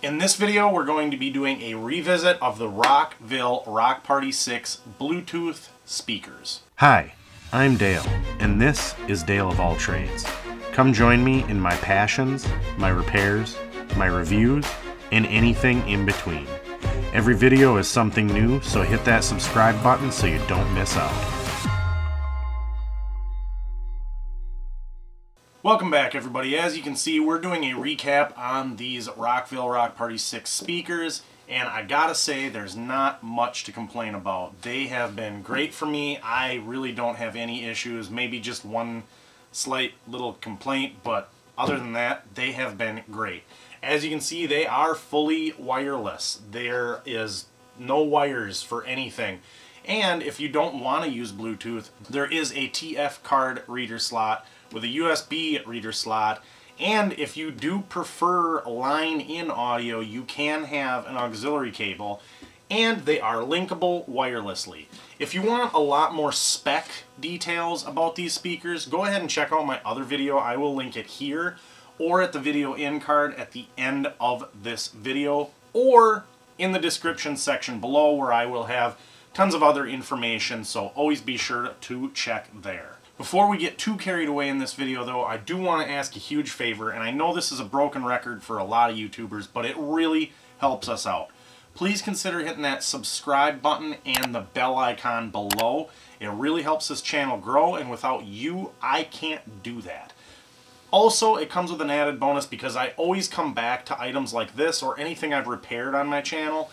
In this video, we're going to be doing a revisit of the Rockville Rock Party 6 Bluetooth speakers. Hi, I'm Dale, and this is Dale of All Trades. Come join me in my passions, my repairs, my reviews, and anything in between. Every video is something new, so hit that subscribe button so you don't miss out. Welcome back, everybody. As you can see, we're doing a recap on these Rockville Rock Party 6 speakers, and I gotta say, there's not much to complain about. They have been great for me. I really don't have any issues, maybe just one slight little complaint, but other than that, they have been great. As you can see, they are fully wireless. There is no wires for anything. And if you don't want to use Bluetooth, there is a TF card reader slot with a USB reader slot. And if you do prefer line-in audio, you can have an auxiliary cable. And they are linkable wirelessly. If you want a lot more spec details about these speakers, go ahead and check out my other video. I will link it here or at the video in card at the end of this video or in the description section below where I will have tons of other information, so always be sure to check there. Before we get too carried away in this video though, I do want to ask a huge favor, and I know this is a broken record for a lot of YouTubers, but it really helps us out. Please consider hitting that subscribe button and the bell icon below. It really helps this channel grow, and without you, I can't do that. Also, it comes with an added bonus because I always come back to items like this or anything I've repaired on my channel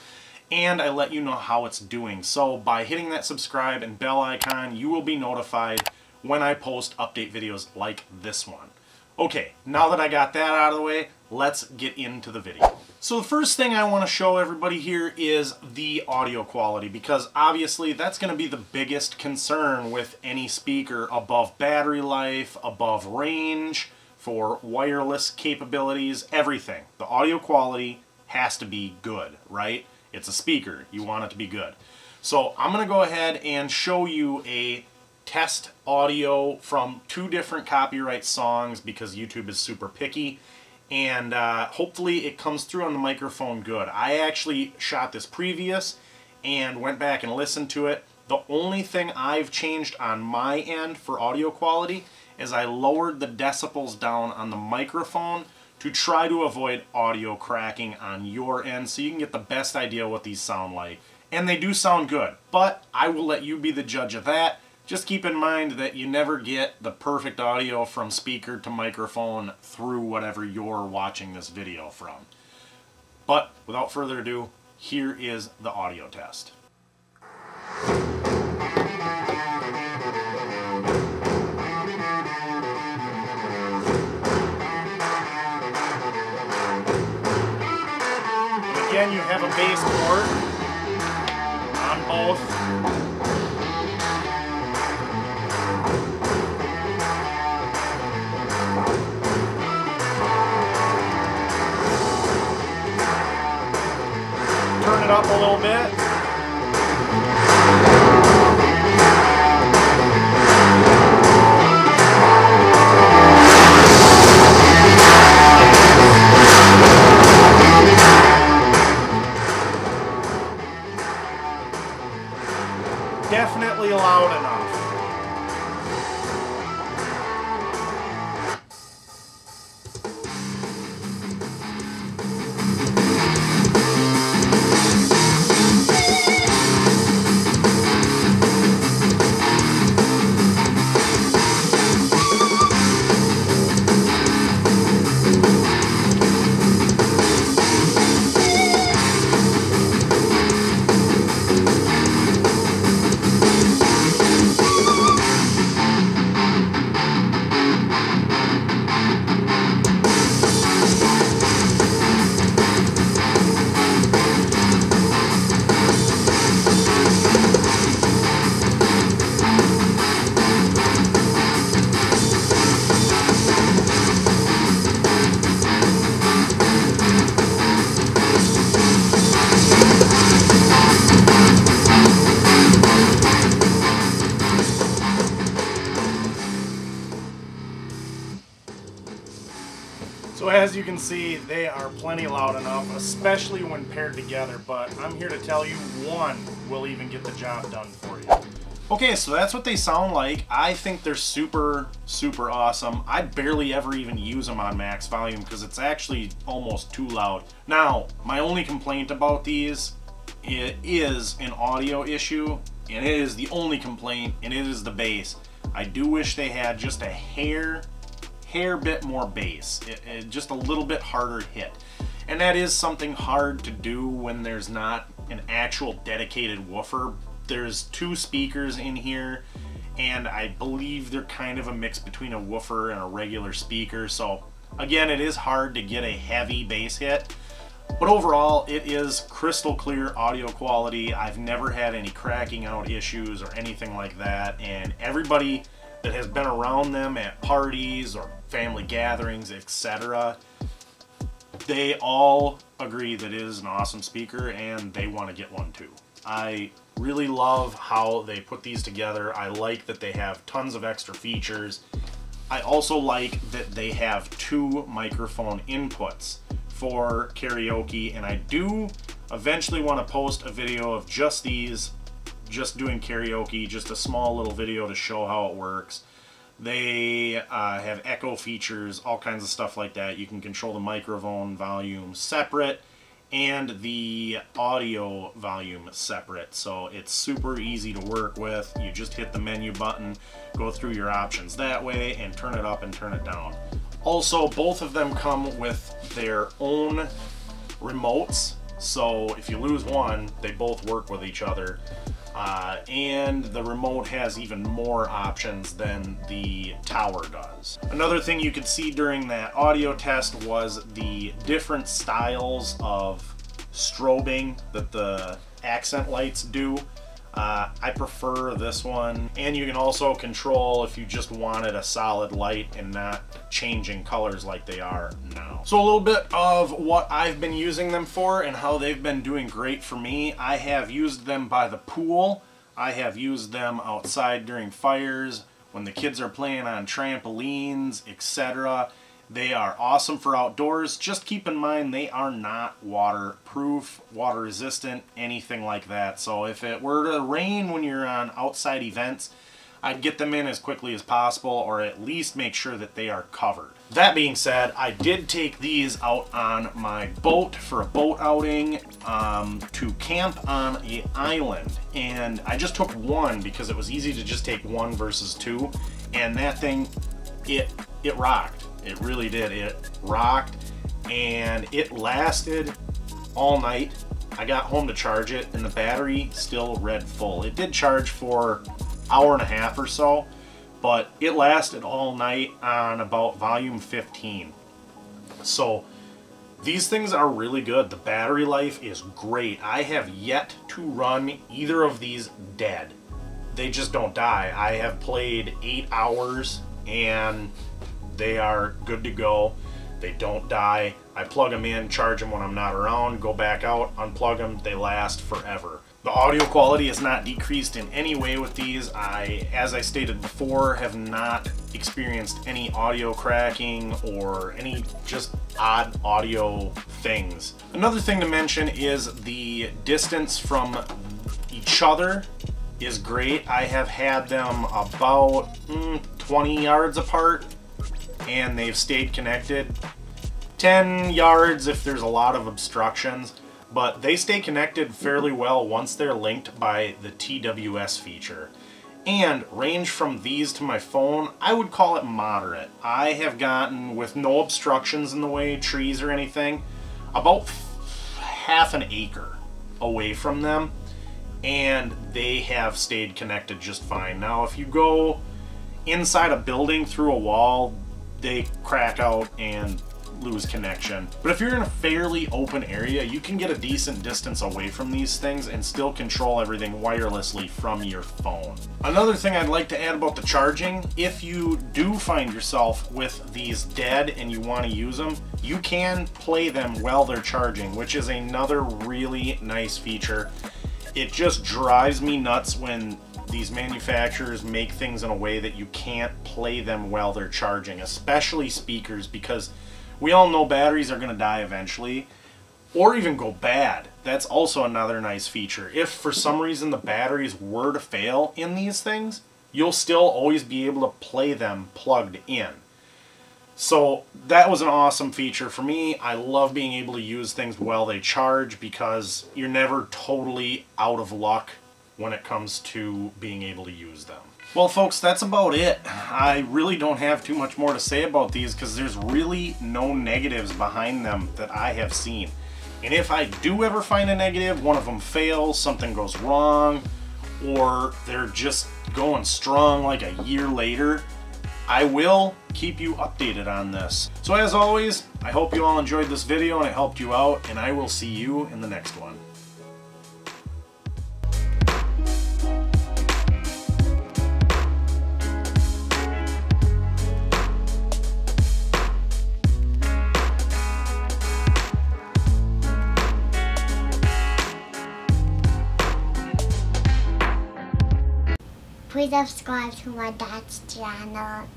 and I let you know how it's doing. So by hitting that subscribe and bell icon, you will be notified when I post update videos like this one. Okay, now that I got that out of the way, let's get into the video. So the first thing I want to show everybody here is the audio quality because obviously that's going to be the biggest concern with any speaker above battery life, above range, for wireless capabilities, everything. The audio quality has to be good, right? It's a speaker. You want it to be good. So I'm going to go ahead and show you a test audio from two different copyright songs because YouTube is super picky and uh, hopefully it comes through on the microphone good. I actually shot this previous and went back and listened to it. The only thing I've changed on my end for audio quality is I lowered the decibels down on the microphone to try to avoid audio cracking on your end so you can get the best idea what these sound like. And they do sound good, but I will let you be the judge of that. Just keep in mind that you never get the perfect audio from speaker to microphone through whatever you're watching this video from. But without further ado, here is the audio test. Again, you have a bass port on both it up a little bit. Definitely loud enough. As you can see, they are plenty loud enough, especially when paired together, but I'm here to tell you one will even get the job done for you. Okay, so that's what they sound like. I think they're super, super awesome. I barely ever even use them on max volume because it's actually almost too loud. Now, my only complaint about these it is an audio issue, and it is the only complaint, and it is the bass. I do wish they had just a hair hair bit more bass, it, it, just a little bit harder hit. And that is something hard to do when there's not an actual dedicated woofer. There's two speakers in here, and I believe they're kind of a mix between a woofer and a regular speaker. So again, it is hard to get a heavy bass hit. But overall, it is crystal clear audio quality. I've never had any cracking out issues or anything like that. And everybody that has been around them at parties or family gatherings, etc., they all agree that it is an awesome speaker and they want to get one too. I really love how they put these together. I like that they have tons of extra features. I also like that they have two microphone inputs for karaoke and I do eventually want to post a video of just these just doing karaoke, just a small little video to show how it works. They uh, have echo features, all kinds of stuff like that. You can control the microphone volume separate and the audio volume separate. So it's super easy to work with. You just hit the menu button, go through your options that way, and turn it up and turn it down. Also, both of them come with their own remotes. So if you lose one, they both work with each other. Uh, and the remote has even more options than the tower does. Another thing you could see during that audio test was the different styles of strobing that the accent lights do. Uh, I prefer this one. And you can also control if you just wanted a solid light and not changing colors like they are now. So a little bit of what I've been using them for and how they've been doing great for me. I have used them by the pool. I have used them outside during fires, when the kids are playing on trampolines, etc. They are awesome for outdoors. Just keep in mind they are not waterproof, water resistant, anything like that. So if it were to rain when you're on outside events, I'd get them in as quickly as possible or at least make sure that they are covered. That being said, I did take these out on my boat for a boat outing um, to camp on a island. And I just took one because it was easy to just take one versus two. And that thing, it, it rocked. It really did. It rocked and it lasted all night. I got home to charge it and the battery still read full. It did charge for hour and a half or so, but it lasted all night on about volume 15. So these things are really good. The battery life is great. I have yet to run either of these dead. They just don't die. I have played eight hours and they are good to go. They don't die. I plug them in, charge them when I'm not around, go back out, unplug them. They last forever. The audio quality is not decreased in any way with these. I, as I stated before, have not experienced any audio cracking or any just odd audio things. Another thing to mention is the distance from each other is great. I have had them about mm, 20 yards apart and they've stayed connected. 10 yards if there's a lot of obstructions, but they stay connected fairly well once they're linked by the TWS feature. And range from these to my phone, I would call it moderate. I have gotten, with no obstructions in the way, trees or anything, about half an acre away from them and they have stayed connected just fine. Now if you go inside a building through a wall, they crack out and lose connection. But if you're in a fairly open area, you can get a decent distance away from these things and still control everything wirelessly from your phone. Another thing I'd like to add about the charging, if you do find yourself with these dead and you want to use them, you can play them while they're charging, which is another really nice feature. It just drives me nuts when these manufacturers make things in a way that you can't play them while they're charging, especially speakers, because We all know batteries are going to die eventually or even go bad. That's also another nice feature. If for some reason the batteries were to fail in these things, you'll still always be able to play them plugged in. So that was an awesome feature for me. I love being able to use things while they charge because you're never totally out of luck when it comes to being able to use them. Well folks, that's about it. I really don't have too much more to say about these because there's really no negatives behind them that I have seen. And if I do ever find a negative, one of them fails, something goes wrong, or they're just going strong like a year later, I will keep you updated on this. So as always, I hope you all enjoyed this video and it helped you out, and I will see you in the next one. Subscribe to my dad's channel.